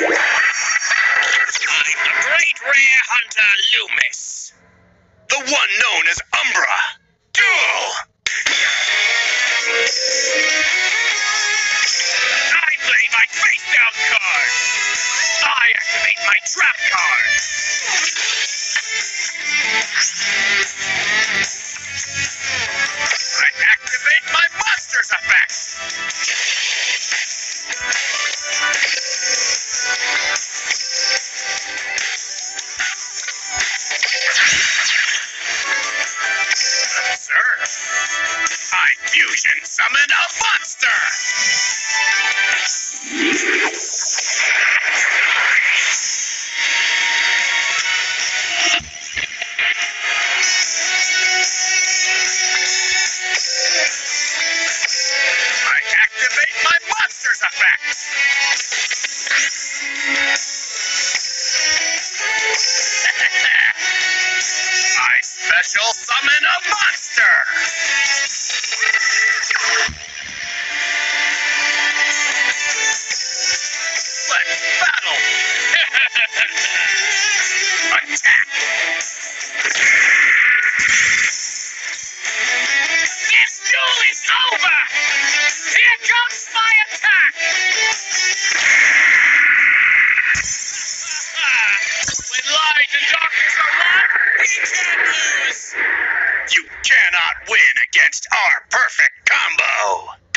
I'm the great rare hunter Lumis, the one known as Umbra. Duel! I play my face down card. I activate my trap card. Fusion summon a monster. I activate my monster's effect. I special summon a monster. Over. Here comes my attack. when light and darkness are one, we can't lose. You cannot win against our perfect combo.